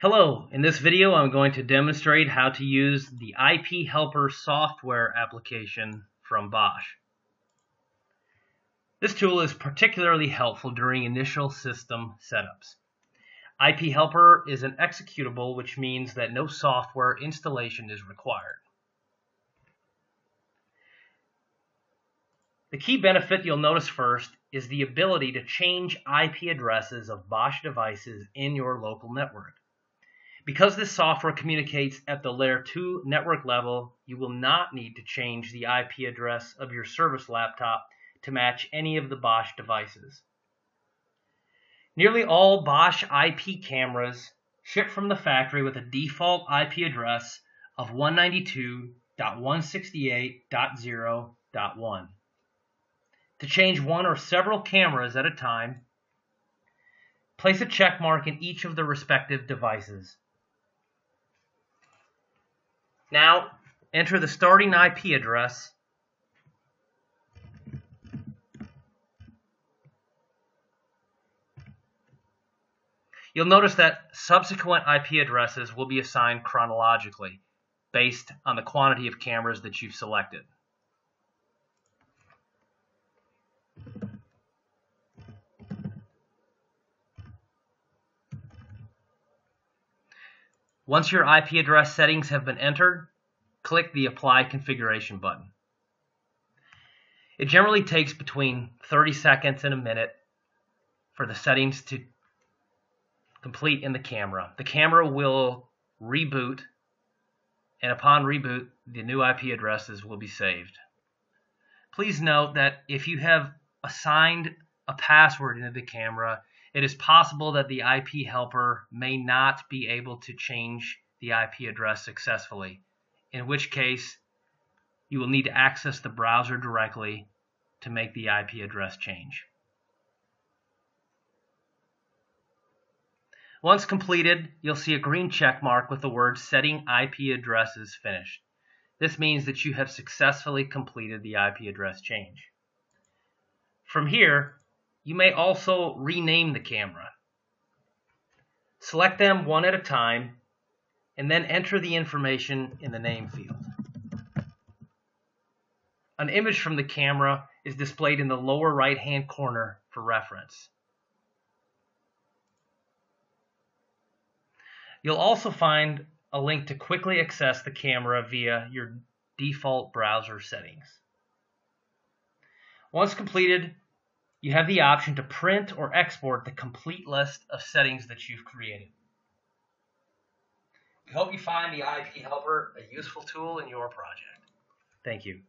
Hello, in this video I'm going to demonstrate how to use the IP Helper software application from Bosch. This tool is particularly helpful during initial system setups. IP Helper is an executable which means that no software installation is required. The key benefit you'll notice first is the ability to change IP addresses of Bosch devices in your local network. Because this software communicates at the layer 2 network level, you will not need to change the IP address of your service laptop to match any of the Bosch devices. Nearly all Bosch IP cameras ship from the factory with a default IP address of 192.168.0.1. To change one or several cameras at a time, place a check mark in each of the respective devices. Now, enter the starting IP address You'll notice that subsequent IP addresses will be assigned chronologically based on the quantity of cameras that you've selected. Once your IP address settings have been entered, click the Apply Configuration button. It generally takes between 30 seconds and a minute for the settings to complete in the camera. The camera will reboot, and upon reboot, the new IP addresses will be saved. Please note that if you have assigned a password into the camera, it is possible that the IP helper may not be able to change the IP address successfully, in which case you will need to access the browser directly to make the IP address change. Once completed, you'll see a green check mark with the word Setting IP Addresses Finished. This means that you have successfully completed the IP address change. From here, you may also rename the camera. Select them one at a time and then enter the information in the name field. An image from the camera is displayed in the lower right hand corner for reference. You'll also find a link to quickly access the camera via your default browser settings. Once completed, you have the option to print or export the complete list of settings that you've created. We hope you find the IP Helper a useful tool in your project. Thank you.